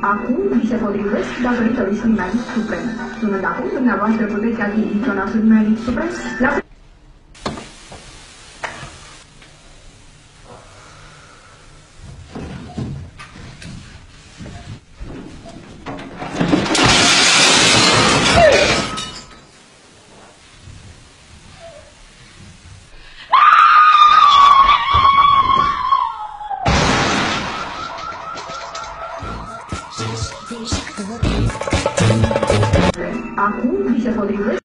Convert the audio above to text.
Acum vi se potrivesc datorită listului Merit Suprem. Sunând acum dumneavoastră puteți achiziționa sub Merit Suprem la Acum vi se potrivesc